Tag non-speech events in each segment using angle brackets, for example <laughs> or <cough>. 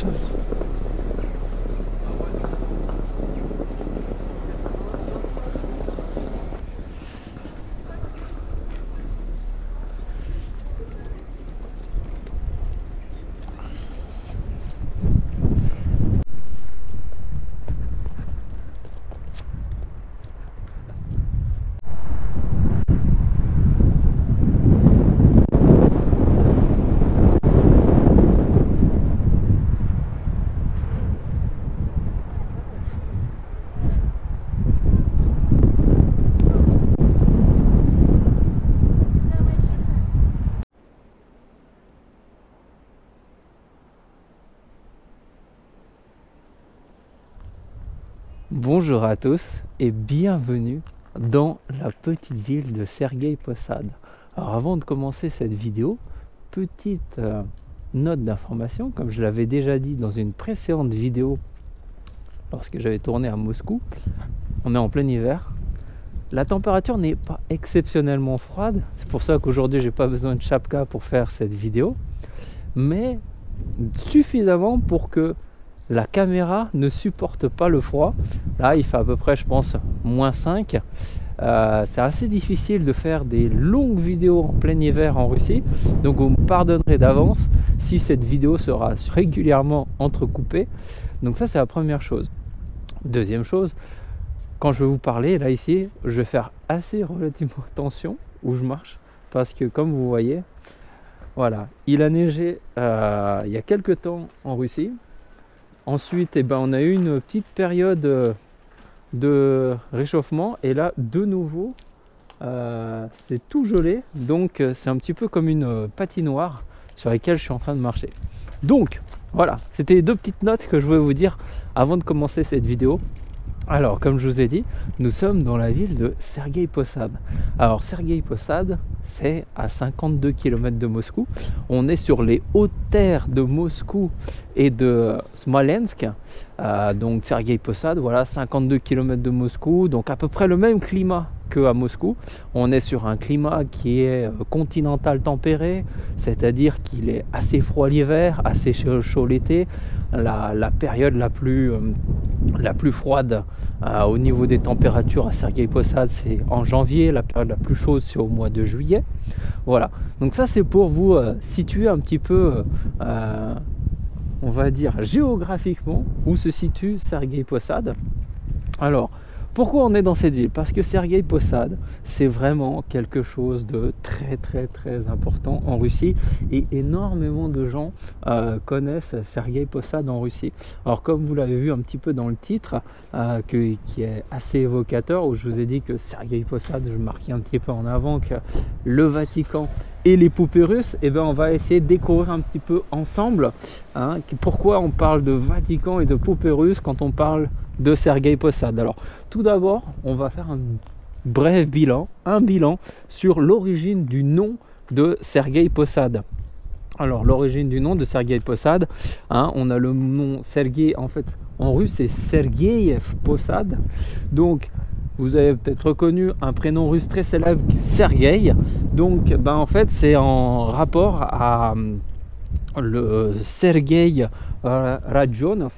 Chasse. Bonjour à tous et bienvenue dans la petite ville de Sergei Posad. Alors avant de commencer cette vidéo, petite euh, note d'information, comme je l'avais déjà dit dans une précédente vidéo lorsque j'avais tourné à Moscou, on est en plein hiver. La température n'est pas exceptionnellement froide, c'est pour ça qu'aujourd'hui j'ai pas besoin de chapka pour faire cette vidéo, mais suffisamment pour que la caméra ne supporte pas le froid. Là, il fait à peu près, je pense, moins 5. Euh, c'est assez difficile de faire des longues vidéos en plein hiver en Russie. Donc vous me pardonnerez d'avance si cette vidéo sera régulièrement entrecoupée. Donc ça, c'est la première chose. Deuxième chose, quand je vais vous parler, là ici, je vais faire assez relativement <laughs> attention où je marche. Parce que comme vous voyez, voilà, il a neigé euh, il y a quelques temps en Russie. Ensuite, eh ben, on a eu une petite période euh, de réchauffement et là, de nouveau, euh, c'est tout gelé. Donc, euh, c'est un petit peu comme une patinoire sur laquelle je suis en train de marcher. Donc, voilà, c'était deux petites notes que je voulais vous dire avant de commencer cette vidéo. Alors, comme je vous ai dit, nous sommes dans la ville de Sergei Posad. Alors, Sergei Posad, c'est à 52 km de Moscou. On est sur les hautes terres de Moscou et de Smolensk. Euh, donc, Sergei Posad, voilà, 52 km de Moscou. Donc, à peu près le même climat qu'à Moscou. On est sur un climat qui est euh, continental tempéré, c'est-à-dire qu'il est assez froid l'hiver, assez chaud l'été. La, période la plus, euh, la plus froide euh, au niveau des températures à Sergei Posad, c'est en janvier. La période la plus chaude, c'est au mois de juillet. Voilà. Donc ça, c'est pour vous situer un petit peu, on va dire, géographiquement où se situe Sergei Posad. Alors, pourquoi on est dans cette ville? Parce que Sergei Posad, c'est vraiment quelque chose de très très très important en Russie et énormément de gens euh, connaissent Sergei Posad en Russie. Alors comme vous l'avez vu un petit peu dans le titre, euh, qui est assez évocateur, où je vous ai dit que Sergei Posad, je marquais un petit peu en avant que le Vatican et les poupées russes, et eh bien on va essayer de découvrir un petit peu ensemble hein, pourquoi on parle de Vatican et de poupées russes quand on parle de Sergei Posad. Alors, tout d'abord, on va faire un bref bilan, un bilan sur l'origine du nom de Sergei Posad. Alors, l'origine du nom de Sergei Posad, hein, on a le nom Sergei, en fait, en russe, c'est Sergeyev Posad. Donc, vous avez peut-être reconnu un prénom russe très célèbre, Sergei. Donc, ben, en fait, c'est en rapport à le Sergei euh, Radjonov,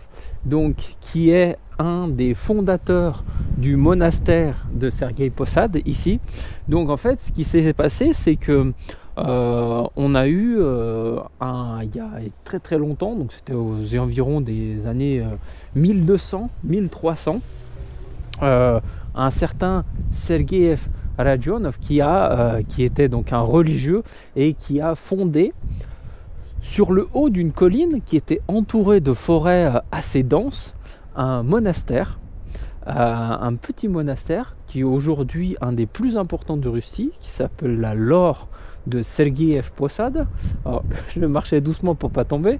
donc qui est un des fondateurs du monastère de Sergei Posad ici. Donc en fait, ce qui s'est passé, c'est que euh, on a eu euh, un, il y a très très longtemps, donc c'était aux environs des années 1200, 1300, un certain Sergei Radjonov qui a, qui était donc un religieux et qui a fondé sur le haut d'une colline qui était entourée de forêts euh, assez denses, un monastère, euh, un petit monastère qui est aujourd'hui un des plus importants de Russie, qui s'appelle la Laure de Sergeyev Posad. <laughs> je marchais doucement pour pas tomber.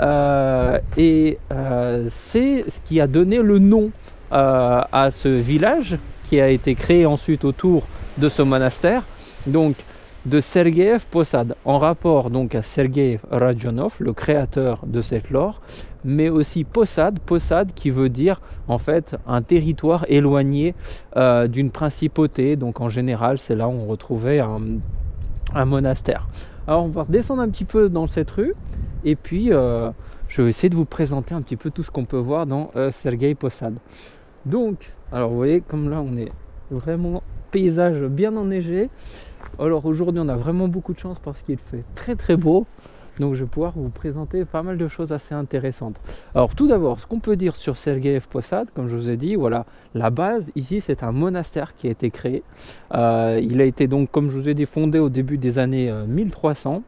Euh, et euh, c'est ce qui a donné le nom euh, à ce village qui a été créé ensuite autour de ce monastère. Donc de Sergeyev Posad, en rapport donc à Sergei Radionov, le créateur de cette lore, mais aussi Posad, Posad qui veut dire en fait un territoire éloigné d'une principauté. Donc en général, c'est là où on retrouvait un, monastère. Alors on va redescendre un petit peu dans cette rue et puis euh, je vais essayer de vous présenter un petit peu tout ce qu'on peut voir dans euh, Posad. Donc, alors vous voyez comme là on est vraiment paysage bien enneigé. Alors aujourd'hui on a vraiment beaucoup de chance parce qu'il fait très très beau. Donc je vais pouvoir vous présenter pas mal de choses assez intéressantes. Alors tout d'abord, ce qu'on peut dire sur Sergeyev Posad, comme je vous ai dit, voilà, la base ici c'est un monastère qui a été créé. Euh, il a été donc, comme je vous ai dit, fondé au début des années 1300.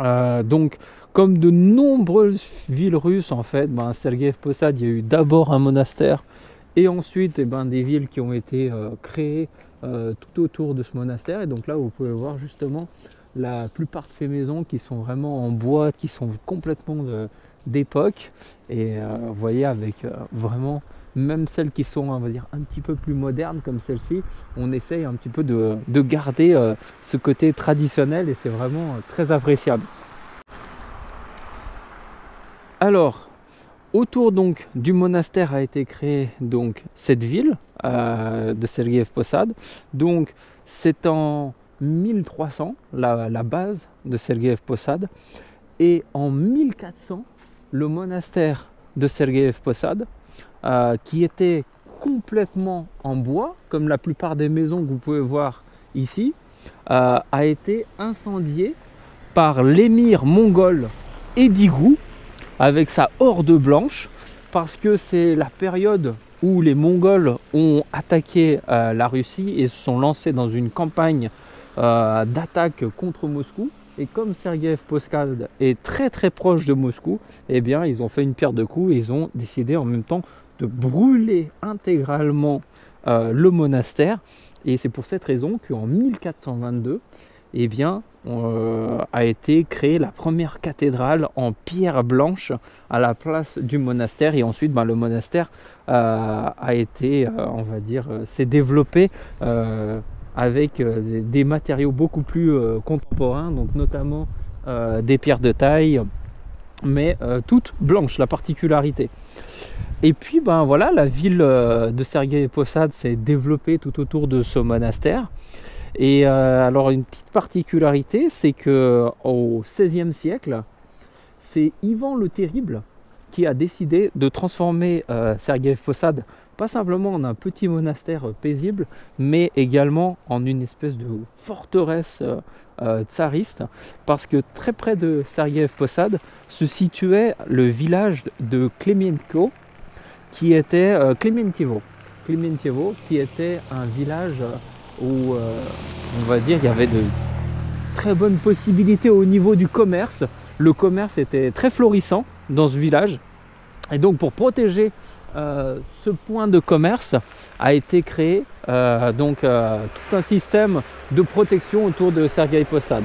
Euh, euh, donc comme de nombreuses villes russes en fait, ben, Sergeyev Posad, il y a eu d'abord un monastère et ensuite eh ben, des villes qui ont été créées tout autour de ce monastère. Et donc là, vous pouvez voir justement la plupart de ces maisons qui sont vraiment en bois, qui sont complètement d'époque. Et euh, vous voyez, avec euh, vraiment, même celles qui sont, on va dire, un petit peu plus modernes comme celle-ci, on essaye un petit peu de, garder euh, ce côté traditionnel et c'est vraiment très appréciable. Alors, autour donc du monastère a été créée donc cette ville de Sergeyev Posad. Donc, c'est en 1300, la, base de Sergeyev Posad, et en 1400, le monastère de Sergeyev Posad, euh, qui était complètement en bois, comme la plupart des maisons que vous pouvez voir ici, euh, a été incendié par l'émir mongol Edigou avec sa horde blanche, parce que c'est la période où les Mongols ont attaqué euh, la Russie et se sont lancés dans une campagne euh, d'attaque contre Moscou. Et comme Sergeyev Posad est très très proche de Moscou, eh bien ils ont fait une pierre de coups et ils ont décidé en même temps de brûler intégralement euh, le monastère. Et c'est pour cette raison qu'en 1422, eh bien, a été créée la première cathédrale en pierre blanche à la place du monastère. Et ensuite, ben, le monastère a été, on va dire, s'est développé avec euh, des matériaux beaucoup plus euh, contemporains, donc notamment euh, des pierres de taille, mais toutes blanches, la particularité. Et puis ben voilà, la ville de Sergei Posad s'est développée tout autour de ce monastère. Et alors une petite particularité, c'est que au XVIe siècle, c'est Ivan le Terrible qui a décidé de transformer Sergei Posad pas simplement en un petit monastère paisible, mais également en une espèce de forteresse euh, euh, tsariste, parce que très près de Sergeyev Posad se situait le village de Klemenko, qui était euh, Klementievo, qui était un village où, on va dire, il y avait de très bonnes possibilités au niveau du commerce. Le commerce était très florissant dans ce village. Et donc pour protéger euh, ce point de commerce a été créé euh, donc euh, tout un système de protection autour de Sergei Posad.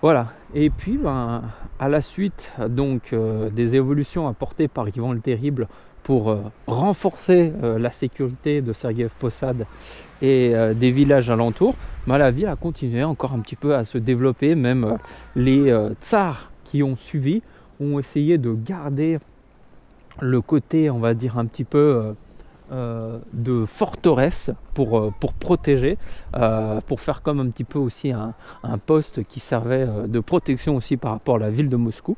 Voilà. Et puis, ben, à la suite donc des évolutions apportées par Ivan le Terrible pour renforcer la sécurité de Sergei Posad et des villages alentours, ben, la ville a continué encore un petit peu à se développer. Même les tsars qui ont suivi ont essayé de garder le côté, on va dire, un petit peu euh, euh, de forteresse pour, euh, pour protéger, pour faire comme un petit peu aussi un, poste qui servait de protection aussi par rapport à la ville de Moscou.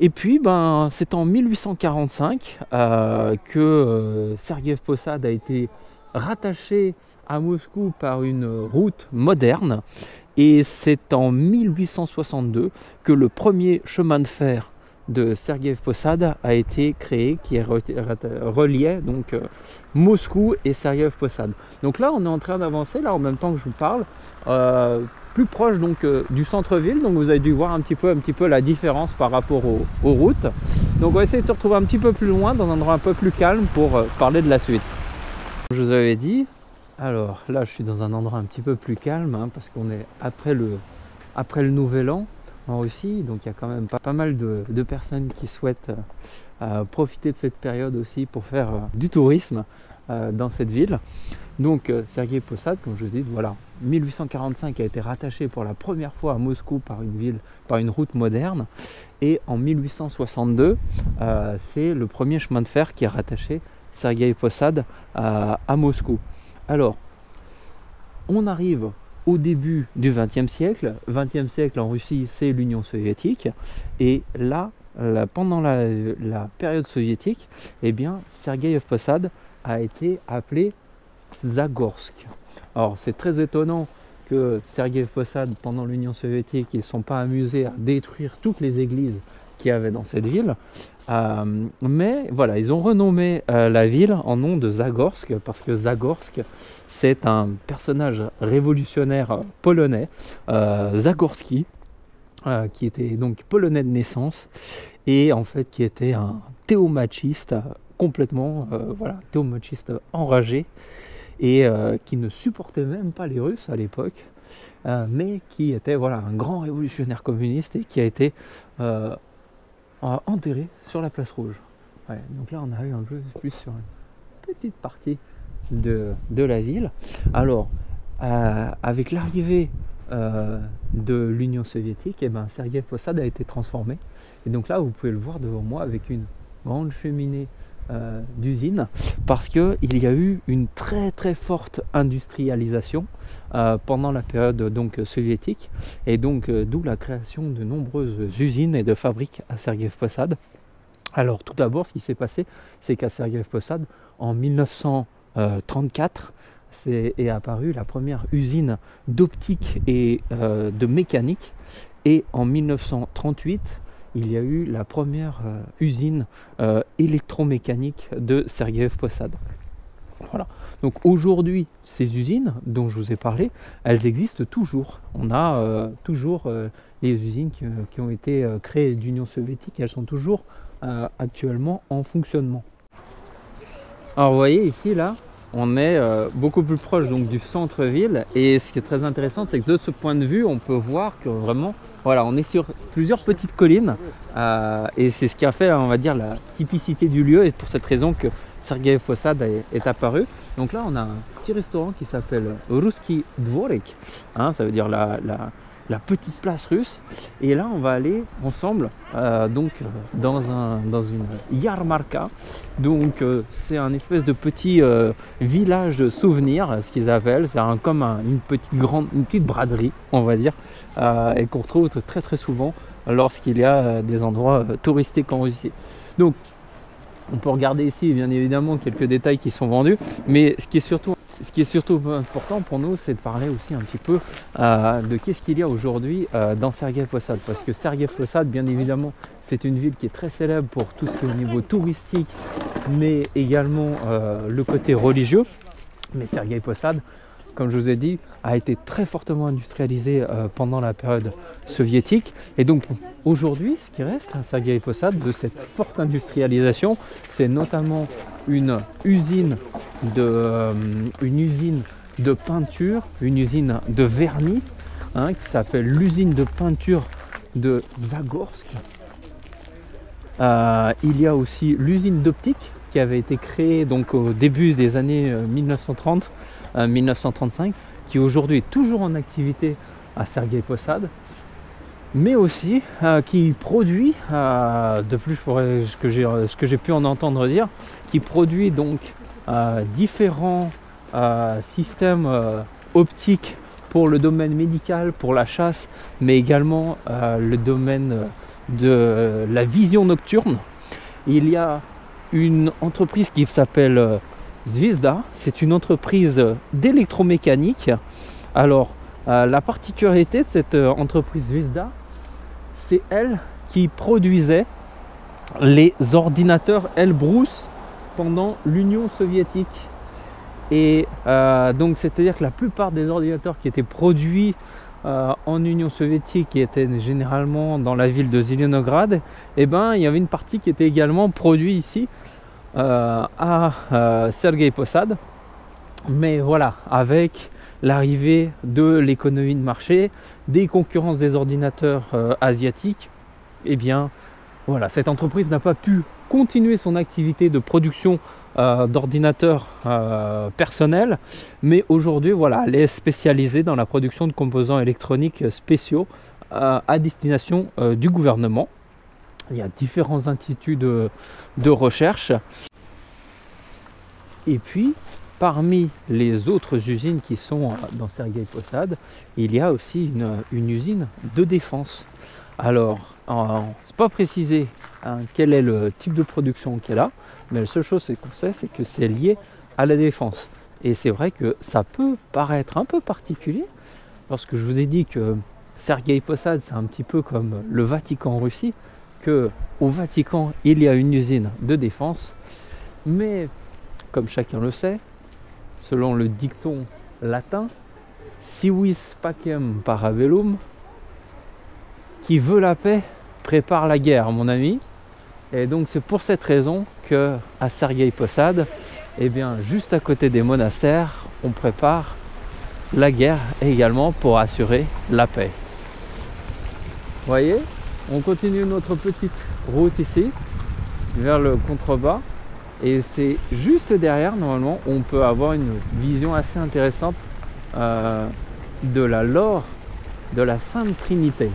Et puis, ben, c'est en 1845 que Sergeyev Posad a été rattaché à Moscou par une route moderne et c'est en 1862 que le premier chemin de fer de Sergeyev Posad a été créé, qui reliait donc euh, Moscou et Sergeyev Posad. Donc là, on est en train d'avancer, là en même temps que je vous parle, euh, plus proche donc euh, du centre-ville. Donc vous avez dû voir un petit peu, un petit peu la différence par rapport aux, routes. Donc on va essayer de se retrouver un petit peu plus loin, dans un endroit un peu plus calme pour parler de la suite. Je vous avais dit, Alors là, je suis dans un endroit un petit peu plus calme hein, parce qu'on est après le, après le Nouvel An en Russie, donc il y a quand même pas, mal de, personnes qui souhaitent euh, profiter de cette période aussi pour faire euh, du tourisme euh, dans cette ville. Donc Sergei Posad, comme je vous dis, voilà, 1845 a été rattaché pour la première fois à Moscou par une ville, par une route moderne, et en 1862, c'est le premier chemin de fer qui a rattaché Sergei Posad à Moscou. Alors, on arrive au début du XXe siècle. XXe siècle en Russie, c'est l'Union soviétique. Et là, pendant la, période soviétique, eh bien, Sergeyev Posad a été appelé Zagorsk. Alors, c'est très étonnant que Sergeyev Posad, pendant l'Union soviétique, ils ne sont pas amusés à détruire toutes les églises qu'il y avait dans cette ville. Euh, mais voilà, ils ont renommé euh, la ville en nom de Zagorsk parce que Zagorsk, c'est un personnage révolutionnaire polonais, euh, Zagorski, qui était donc polonais de naissance et en fait qui était un théomachiste complètement, voilà, théomachiste enragé et qui ne supportait même pas les Russes à l'époque. mais qui était voilà, un grand révolutionnaire communiste et qui a été enterré sur la place rouge. donc là, on a eu un peu plus sur une petite partie de, la ville. Alors, euh, avec l'arrivée euh, de l'Union soviétique, et eh ben, Sergei Posad a été transformé. Et donc là, vous pouvez le voir devant moi avec une grande cheminée euh, d'usine parce qu'il y a eu une très très forte industrialisation euh, pendant la période donc soviétique et donc euh, d'où la création de nombreuses usines et de fabriques à Sergev Posad. Alors tout d'abord ce qui s'est passé c'est qu'à Sergev Posad en 1934 est apparue la première usine d'optique et de mécanique et en 1938 il y a eu la première euh, usine euh, électromécanique de Sergeyev Posad. Voilà. Donc aujourd'hui, ces usines dont je vous ai parlé, elles existent toujours. On a euh, toujours les usines qui, ont été créées d'Union soviétique, elles sont toujours actuellement en fonctionnement. Alors vous voyez ici là, on est beaucoup plus proche donc du centre-ville. Et ce qui est très intéressant c'est que de ce point de vue on peut voir que vraiment voilà, on est sur plusieurs petites collines. Euh, et c'est ce qui a fait, on va dire, la typicité du lieu. Et pour cette raison que Sergei Fossad est, apparu. Donc là, on a un petit restaurant qui s'appelle Ruski Dvorik, hein, ça veut dire la petite place russe. Et là, on va aller ensemble euh, donc dans, un, dans une yarmarka. Donc, euh, c'est un espèce de petit euh, village souvenir, ce qu'ils appellent. C'est comme une petite grande, une petite braderie, on va dire, et qu'on retrouve très très souvent lorsqu'il y a des endroits touristiques en Russie. Donc, on peut regarder ici, bien évidemment, quelques détails qui sont vendus, mais ce qui est surtout ce qui est surtout important pour nous, c'est de parler aussi un petit peu euh, de qu'est-ce qu'il y a aujourd'hui euh, dans Sergei Posad. Parce que Sergei Posad, bien évidemment, c'est une ville qui est très célèbre pour tout ce qui est au niveau touristique, mais également euh, le côté religieux. Mais Sergei Posad, comme je vous ai dit, a été très fortement industrialisé pendant la période soviétique. Et donc aujourd'hui, ce qui reste à Sergei Posad de cette forte industrialisation, c'est notamment une usine de, euh, une usine de peinture, une usine de vernis, hein, qui s'appelle l'usine de peinture de Zagorsk. Euh, il y a aussi l'usine d'optique qui avait été créée donc au début des années 1930 1935, qui aujourd'hui est toujours en activité à Sergei Posad, mais aussi euh, qui produit, euh, de plus ce que j'ai pu en entendre dire, qui produit donc euh, différents systèmes optiques pour le domaine médical, pour la chasse, mais également le domaine de la vision nocturne. Il y a une entreprise qui s'appelle Zvezda, c'est une entreprise d'électromécanique. Alors, euh, la particularité de cette euh, entreprise Zvezda, c'est elle qui produisait les ordinateurs Elbrus l'Union soviétique. Et euh, donc, c'est-à-dire que la plupart des ordinateurs qui étaient produits en Union soviétique, qui étaient généralement dans la ville de Zelenograd, eh ben, il y avait une partie qui était également produite ici euh, à euh, Sergei Posad. Mais voilà, avec l'arrivée de l'économie de marché, des concurrences des ordinateurs euh, asiatiques, eh bien voilà, cette entreprise n'a pas pu continuer son activité de production euh, d'ordinateurs euh, personnels, mais aujourd'hui voilà, elle est spécialisée dans la production de composants électroniques spéciaux à destination du gouvernement. Il y a différents instituts de, recherche. Et puis, parmi les autres usines qui sont dans Sergei Posad, il y a aussi une, usine de défense. Alors, c'est pas précisé hein, quel est le type de production qu'elle a, mais la seule chose qu'on sait, c'est que c'est lié à la défense. Et c'est vrai que ça peut paraître un peu particulier, parce que je vous ai dit que Sergei Posad, c'est un petit peu comme le Vatican en Russie, que au Vatican, il y a une usine de défense, mais comme chacun le sait, selon le dicton latin, vis pacem parabellum, qui veut la paix prépare la guerre, mon ami. Et donc c'est pour cette raison que à Sergei Posad, eh bien, juste à côté des monastères, on prépare la guerre également pour assurer la paix. Voyez, on continue notre petite route ici vers le contrebas. Et c'est juste derrière, normalement, on peut avoir une vision assez intéressante euh, de la lore de la Sainte Trinité.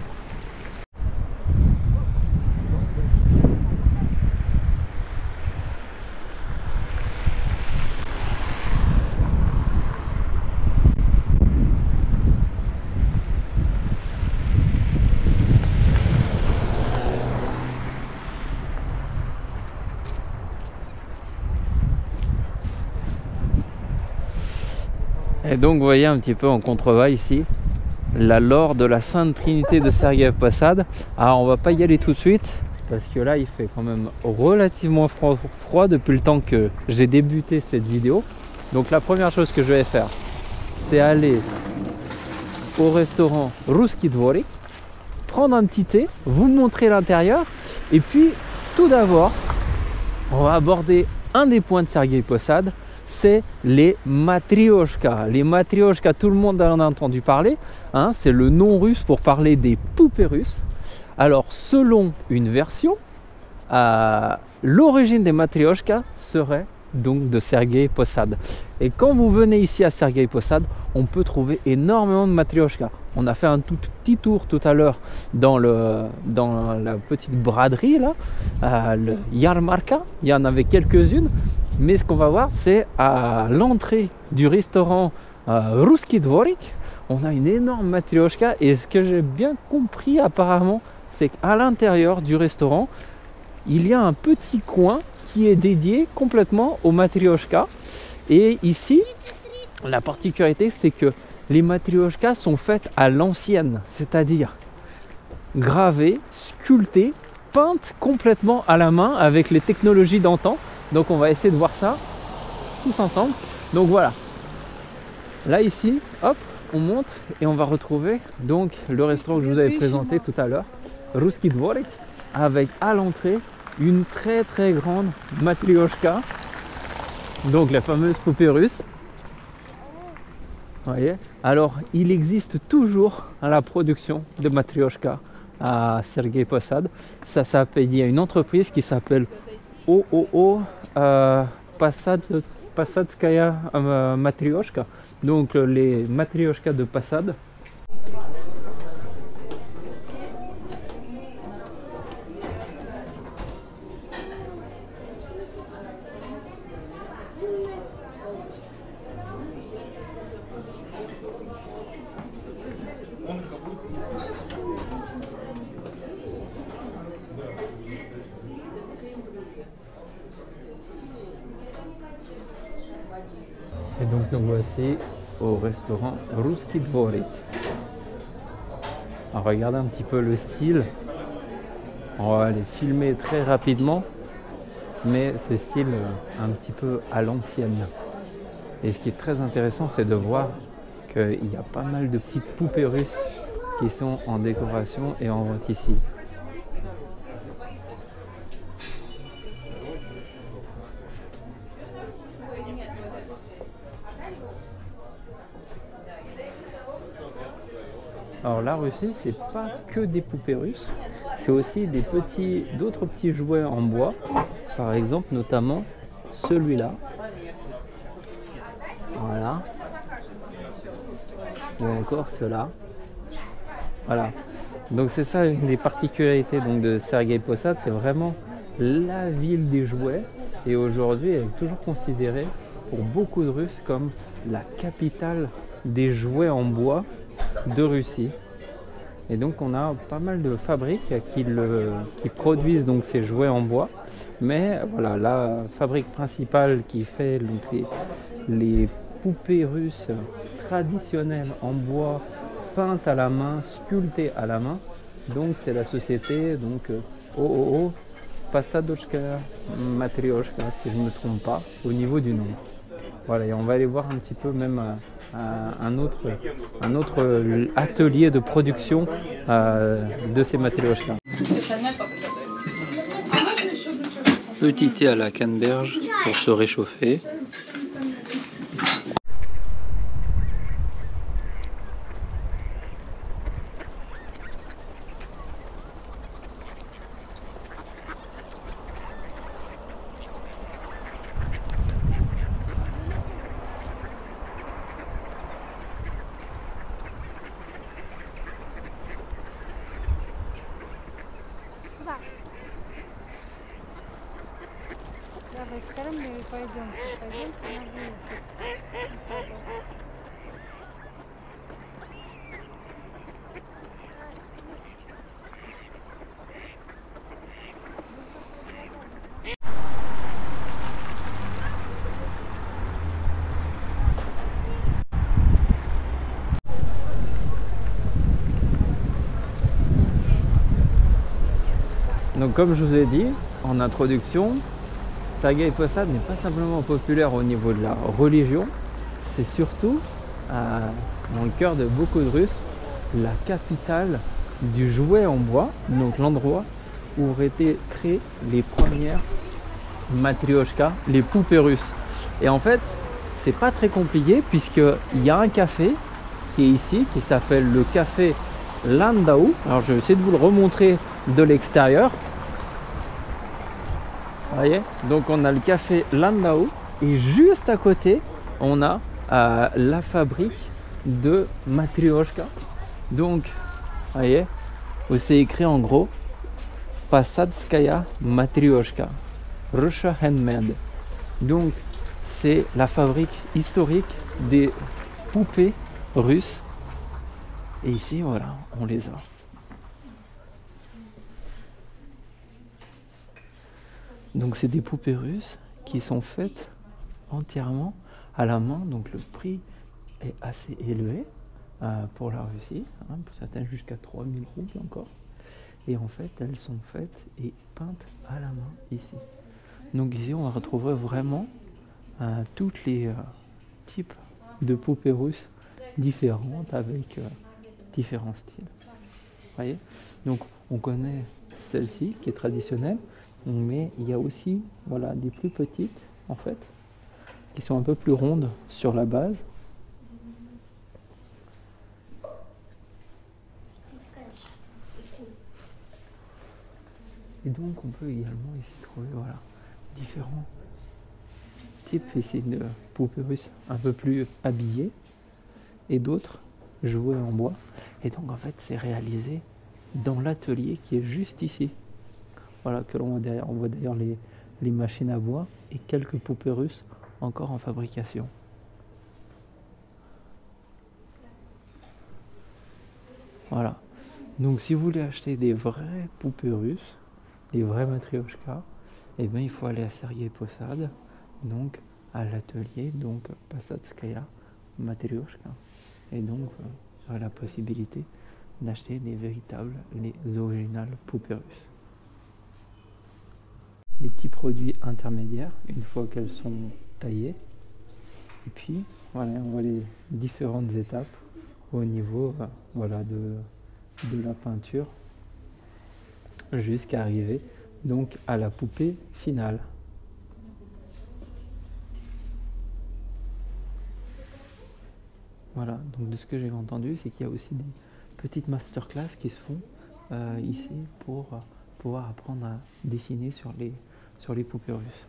Donc vous voyez un petit peu en contrebas ici la lore de la Sainte Trinité de Sergei Posad. Alors on va pas y aller tout de suite parce que là il fait quand même relativement froid, depuis le temps que j'ai débuté cette vidéo. Donc la première chose que je vais faire c'est aller au restaurant Ruski Dvorik, prendre un petit thé, vous montrer l'intérieur et puis tout d'abord on va aborder un des points de Sergei Posad c'est les matrioshka. Les matrioshka, tout le monde en a entendu parler. Hein, c'est le nom russe pour parler des poupées russes. Alors, selon une version, euh, l'origine des matrioshka serait donc de Sergei Posad. Et quand vous venez ici à Sergei Posad, on peut trouver énormément de matrioshka. On a fait un tout petit tour tout à l'heure dans, dans la petite braderie là, le Yarmarka. Il y en avait quelques-unes. Mais ce qu'on va voir, c'est à l'entrée du restaurant euh, Ruski Dvorik, on a une énorme matrioshka. Et ce que j'ai bien compris apparemment, c'est qu'à l'intérieur du restaurant, il y a un petit coin qui est dédié complètement aux matrioshka. Et ici, la particularité, c'est que les matrioshkas sont faites à l'ancienne, c'est-à-dire gravées, sculptées, peintes complètement à la main avec les technologies d'antan. Donc on va essayer de voir ça tous ensemble. Donc voilà. Là ici, hop, on monte et on va retrouver donc le restaurant que je vous avais présenté tout à l'heure, Ruski Dvorik, avec à l'entrée une très très grande matrioshka, donc la fameuse poupée russe. Voyez? Alors, il existe toujours la production de matrioshka à Sergei Posad. Ça s'appelle, il y a une entreprise qui s'appelle OOO euh, Passad, Passadskaya euh, Matrioshka. Donc les matrioshka de Passad Et donc nous voici au restaurant Ruski Dvorik. regardez un petit peu le style. On va les filmer très rapidement, mais c'est style euh, un petit peu à l'ancienne. Et ce qui est très intéressant, c'est de voir qu'il y a pas mal de petites poupées russes qui sont en décoration et en vente ici. La Russie, c'est pas que des poupées russes, c'est aussi des petits, d'autres petits jouets en bois. Par exemple, notamment celui-là. Voilà. Ou encore cela. Voilà. Donc c'est ça une des particularités de Sergei Posad, c'est vraiment la ville des jouets. Et aujourd'hui, elle est toujours considérée pour beaucoup de Russes comme la capitale des jouets en bois de Russie. Et donc on a pas mal de fabriques qui, produisent donc ces jouets en bois. Mais voilà, la fabrique principale qui fait les, les poupées russes traditionnelles en bois, peintes à la main, sculptées à la main, donc c'est la société donc OOO Passadoshka Matryoshka, si je ne me trompe pas, au niveau du nom. Voilà, et on va aller voir un petit peu même euh, un, autre, autre atelier de production euh, de ces matryoshkas. Petit thé à la canneberge pour se réchauffer. Comme je vous ai dit en introduction, Sergei Posad n'est pas simplement populaire au niveau de la religion, c'est surtout euh, dans le cœur de beaucoup de Russes la capitale du jouet en bois, donc l'endroit où auraient été créées les premières matryoshkas, les poupées russes. Et en fait, c'est pas très compliqué puisqu'il y a un café qui est ici, qui s'appelle le café Landau. Alors je vais essayer de vous le remontrer de l'extérieur Donc on a le café Landau et juste à côté, on a euh, la fabrique de Matryoshka. Donc, voyez, où c'est écrit en gros Pasadskaya Matryoshka, Russia Handmade. Donc, c'est la fabrique historique des poupées russes. Et ici, voilà, on les a. Donc c'est des poupées russes qui sont faites entièrement à la main. Donc le prix est assez élevé euh, pour la Russie, hein, pour certaines jusqu'à 3000 roubles encore. Et en fait, elles sont faites et peintes à la main ici. Donc ici, on va retrouver vraiment euh, tous les euh, types de poupées russes différentes avec différents styles. Voyez? Donc on connaît celle-ci qui est traditionnelle mais il y a aussi voilà, des plus petites en fait qui sont un peu plus rondes sur la base. Et donc on peut également ici trouver voilà, différents types ici de poupées russes un peu plus habillées et d'autres jouées en bois. Et donc en fait c'est réalisé dans l'atelier qui est juste ici. Voilà, que l'on voit derrière. On voit d'ailleurs les, les machines à bois et quelques poupées russes encore en fabrication. Voilà. Donc si vous voulez acheter des vraies poupées russes, des vrais matryoshkas, eh bien il faut aller à Sergei Posad, donc à l'atelier, donc Pasatskaya Matryoshka. Et donc vous la possibilité d'acheter des véritables, les originales poupées russes les petits produits intermédiaires une fois qu'elles sont taillées. Et puis, voilà, on voit les différentes étapes au niveau euh, voilà, de, de la peinture jusqu'à arriver donc à la poupée finale. Voilà, donc de ce que j'ai entendu, c'est qu'il y a aussi des petites masterclass qui se font euh, ici pour pouvoir apprendre à dessiner sur les, sur les poupées russes.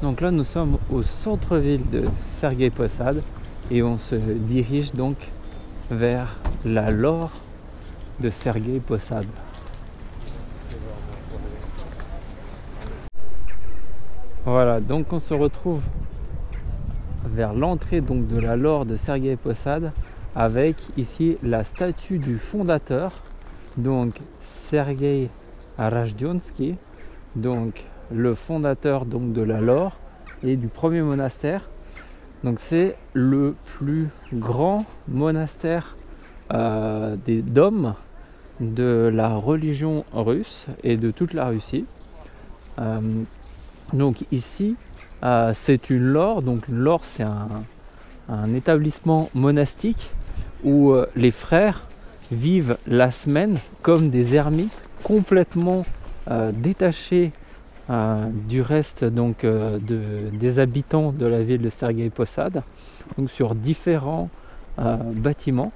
Donc là, nous sommes au centre-ville de Sergei Posad et on se dirige donc vers la lore de Sergei Posad. Voilà, donc on se retrouve vers l'entrée donc de la lore de Sergei Posad avec ici la statue du fondateur, donc Sergei Rajdionsky, donc le fondateur donc de la Lore et du premier monastère. Donc c'est le plus grand monastère euh, des d'hommes de la religion russe et de toute la Russie. Euh, donc ici, euh, c'est une lore. Donc une lore, c'est un, établissement monastique où les frères vivent la semaine comme des ermites complètement détachés du reste donc euh, des habitants de la ville de Sergei Posad, donc sur différents euh, bâtiments.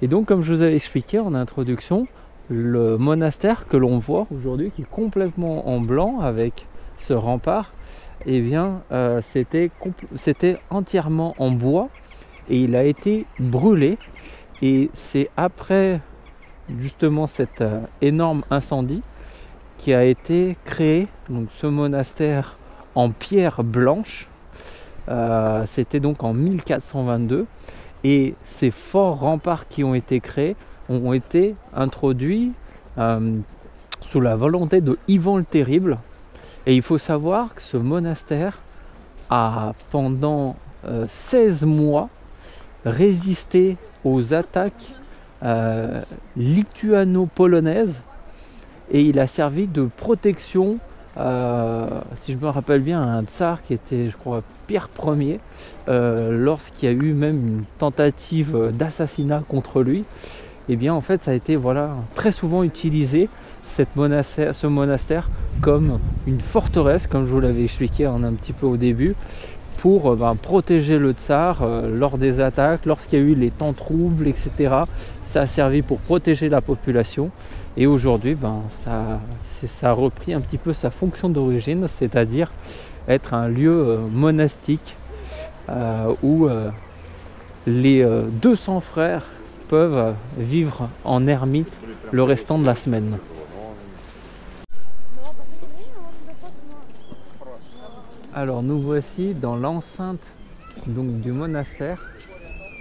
Et donc comme je vous avais expliqué en introduction, le monastère que l'on voit aujourd'hui, qui est complètement en blanc avec ce rempart, eh bien euh, c'était entièrement en bois et il a été brûlé. Et c'est après justement cet énorme incendie qui a été créé, ce monastère en pierre blanche. Euh, c'était donc en 1422 et ces forts remparts qui ont été créés ont été introduits euh, sous la volonté de Ivan le Terrible. Et il faut savoir que ce monastère a pendant 16 euh, mois résisté aux attaques lituano-polonaises et il a servi de protection, euh, si je me rappelle bien, à un tsar qui était, je crois, Pierre Ier, euh, lorsqu'il y a eu même une tentative d'assassinat contre lui. Et eh bien en fait ça a été voilà, très souvent utilisé monastère, ce monastère comme une forteresse, comme je vous l'avais expliqué en un petit peu au début, pour euh, ben, protéger le tsar lors des attaques, lorsqu'il y a eu les temps troubles, etc. Ça a servi pour protéger la population. Et aujourd'hui, ben, ça, a repris un petit peu sa fonction d'origine, c'est-à-dire être un lieu euh, monastique euh, où euh, les 200 frères peuvent vivre en ermite le restant de la semaine. Alors nous voici dans l'enceinte donc du monastère,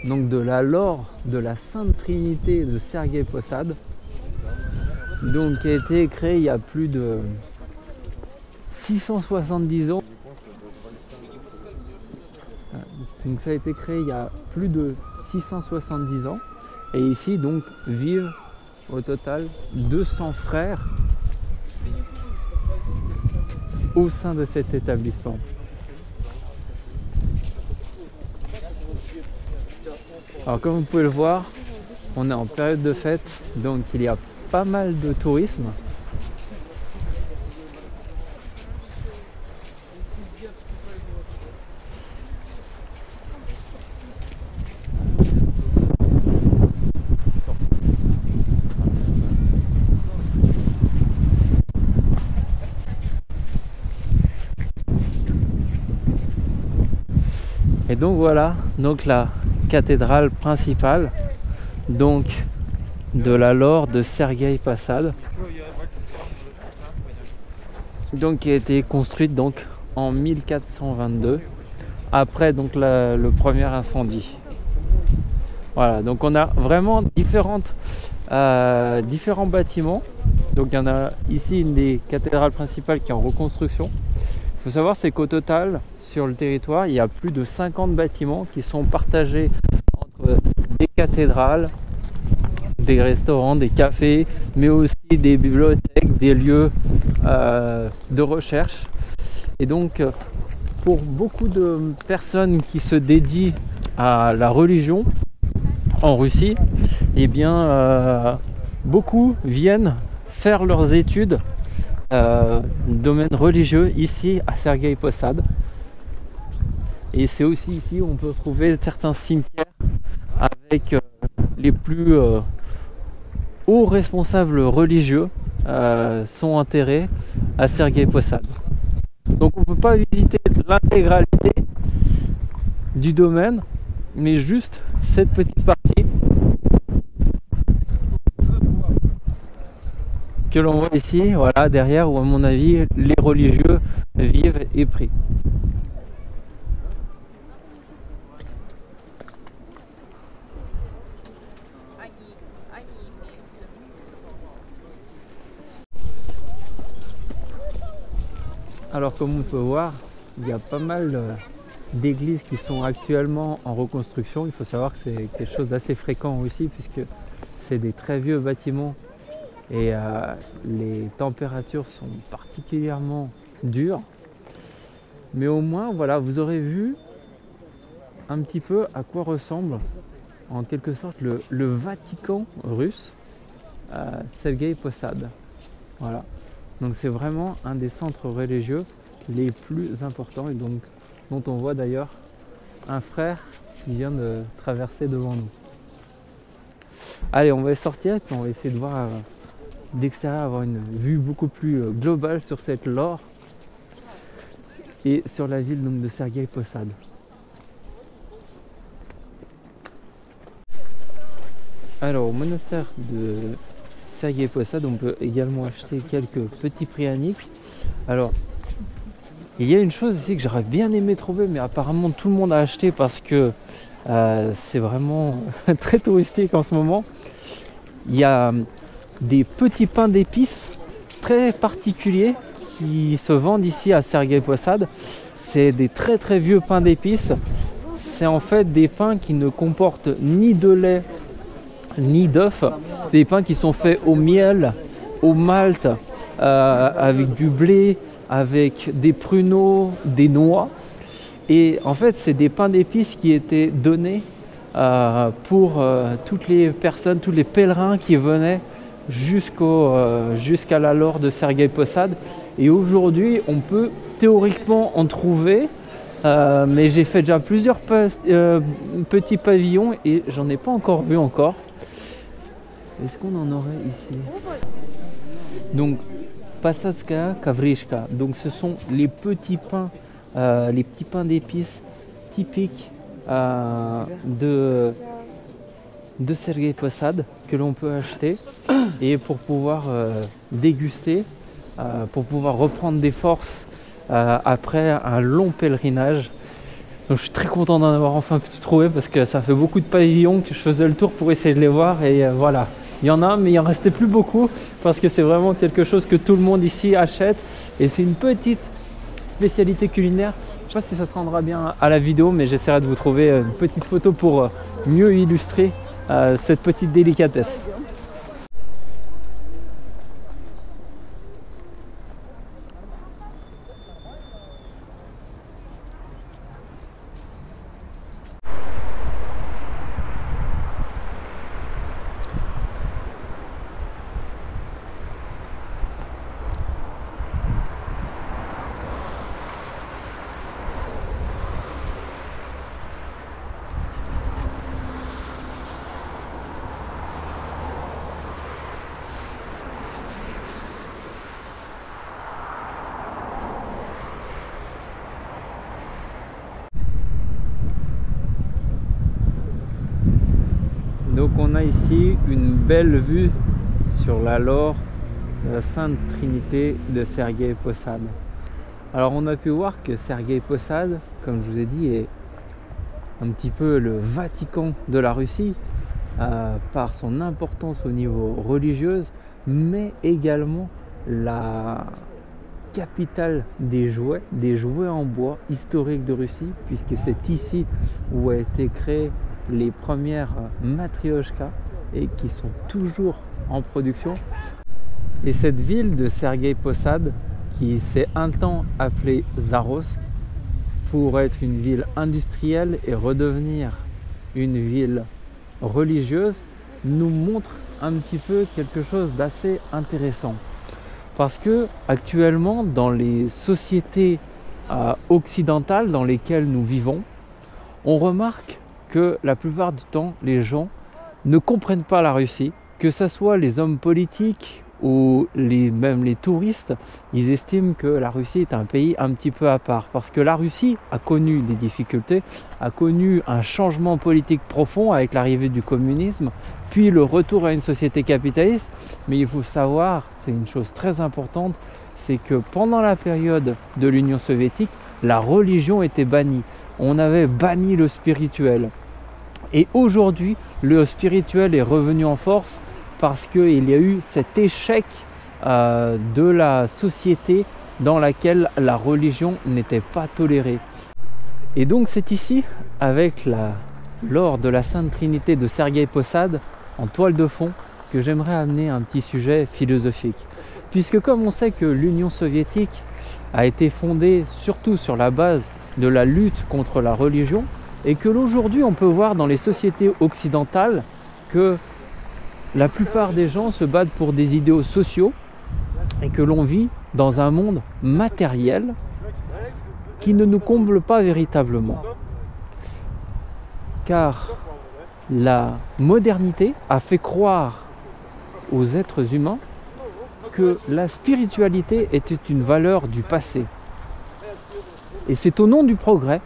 donc de la lore de la Sainte Trinité de Sergei Posad donc qui a été créé il y a plus de 670 ans. Donc ça a été créé il y a plus de 670 ans. Et ici donc vivent au total 200 frères au sein de cet établissement. Alors comme vous pouvez le voir, on est en période de fête, donc il y a pas mal de tourisme. Donc voilà, donc la cathédrale principale. Donc de la lore de Sergei Passad. Donc qui a été construite donc en 1422 après donc le premier incendie. Voilà, donc on a vraiment différentes, euh, différents bâtiments. Donc il y en a ici une des cathédrales principales qui est en reconstruction. Il faut savoir c'est qu'au total sur le territoire il y a plus de 50 bâtiments qui sont partagés entre des cathédrales, des restaurants, des cafés, mais aussi des bibliothèques, des lieux euh, de recherche. Et donc, pour beaucoup de personnes qui se dédient à la religion en Russie, eh bien, euh, beaucoup viennent faire leurs études euh, domaine religieux ici à Sergei Posad. Et c'est aussi ici où on peut trouver certains cimetières avec euh, les plus euh, hauts responsables religieux sont enterrés à Sergei Posad. Donc on ne peut pas visiter l'intégralité du domaine, mais juste cette petite partie que l'on voit ici, voilà, derrière, où à mon avis, les religieux vivent et prient. Alors comme on peut voir, il y a pas mal euh, d'églises qui sont actuellement en reconstruction. Il faut savoir que c'est quelque chose d'assez fréquent aussi puisque c'est des très vieux bâtiments et euh, les températures sont particulièrement dures. Mais au moins, voilà, vous aurez vu un petit peu à quoi ressemble en quelque sorte le, Vatican russe, euh, Sergei Posad. Voilà. Donc c'est vraiment un des centres religieux les plus importants et donc dont on voit d'ailleurs un frère qui vient de traverser devant nous. Allez, on va sortir et puis on va essayer de voir d'extérieur, avoir une vue beaucoup plus euh, globale sur cette lore et sur la ville de Sergei Posad. Alors au monastère de Sergei Posad, on peut également acheter quelques petits prianiques. Alors il y a une chose ici que j'aurais bien aimé trouver, mais apparemment tout le monde a acheté parce que euh, c'est vraiment <laughs> très touristique en ce moment. Il y a des petits pains d'épices très particuliers qui se vendent ici à Sergei Posad. C'est des très très vieux pains d'épices. C'est en fait des pains qui ne comportent ni de lait ni d'œufs. Des pains qui sont faits au miel, au malt, euh, avec du blé, avec des pruneaux, des noix. Et en fait, c'est des pains d'épices qui étaient donnés euh, pour euh, toutes les personnes, tous les pèlerins qui venaient jusqu'à la lore de Sergei Posad. Et aujourd'hui, on peut théoriquement en trouver, mais j'ai fait déjà plusieurs petits pavillons et j'en ai pas encore vu encore. Est-ce qu'on en aurait ici? Donc, Pasadska Kavrishka. Donc, ce sont les petits pains, les petits pains d'épices typiques de de Sergei Posad que l'on peut acheter <clears throat> et pour pouvoir euh, déguster, euh, pour pouvoir reprendre des forces euh, après un long pèlerinage. Donc je suis très content d'en avoir enfin pu trouver parce que ça fait beaucoup de pavillons que je faisais le tour pour essayer de les voir et voilà. Il y en a mais il en restait plus beaucoup parce que c'est vraiment quelque chose que tout le monde ici achète et c'est une petite spécialité culinaire. Je sais pas si ça se rendra bien à la vidéo mais j'essaierai de vous trouver une petite photo pour mieux illustrer cette petite délicatesse. Donc on a ici une belle vue sur la lore de la Sainte Trinité de Sergei Posad. Alors on a pu voir que Sergei Posad, comme je vous ai dit, est un petit peu le Vatican de la Russie euh, par son importance au niveau religieux, mais également la capitale des jouets, des jouets en bois historiques de Russie, puisque c'est ici où a été créé les premières matrioshkas et qui sont toujours en production. Et cette ville de Sergei Posad, qui s'est un temps appelée Zarosk, pour être une ville industrielle et redevenir une ville religieuse, nous montre un petit peu quelque chose d'assez intéressant. Parce que actuellement, dans les sociétés euh, occidentales dans lesquelles nous vivons, on remarque que la plupart du temps, les gens ne comprennent pas la Russie, que ce soit les hommes politiques ou même les touristes, ils estiment que la Russie est un pays un petit peu à part. Parce que la Russie a connu des difficultés, a connu un changement politique profond avec l'arrivée du communisme, puis le retour à une société capitaliste. Mais il faut savoir, c'est une chose très importante, c'est que pendant la période de l'Union soviétique, la religion était bannie. On avait banni le spirituel. Et aujourd'hui, le spirituel est revenu en force parce qu'il y a eu cet échec euh, de la société dans laquelle la religion n'était pas tolérée. Et donc c'est ici, avec l'or de la Sainte Trinité de Sergei Posad, en toile de fond, que j'aimerais amener un petit sujet philosophique. Puisque comme on sait que l'Union soviétique a été fondée surtout sur la base de la lutte contre la religion, et que l'aujourd'hui on peut voir dans les sociétés occidentales que la plupart des gens se battent pour des idéaux sociaux et que l'on vit dans un monde matériel qui ne nous comble pas véritablement. Car la modernité a fait croire aux êtres humains que la spiritualité était une valeur du passé. Et c'est au nom du progrès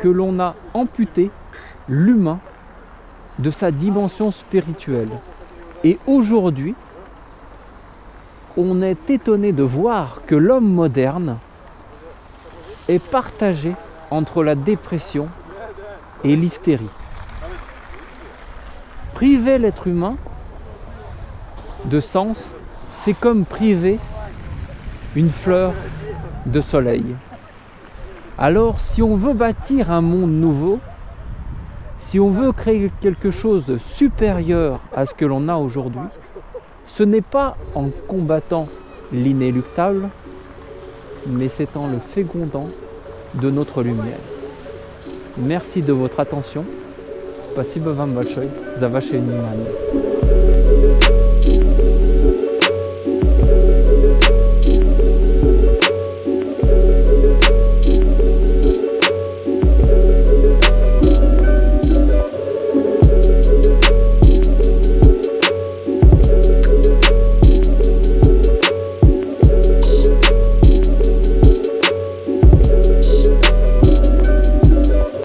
que l'on a amputé l'humain de sa dimension spirituelle. Et aujourd'hui, on est étonné de voir que l'homme moderne est partagé entre la dépression et l'hystérie. Priver l'être humain de sens, c'est comme priver une fleur de soleil. Alors si on veut bâtir un monde nouveau, si on veut créer quelque chose de supérieur à ce que l'on a aujourd'hui, ce n'est pas en combattant l'inéluctable, mais c'est en le fécondant de notre lumière. Merci de votre attention. Спасибо вам большое за ваше внимание.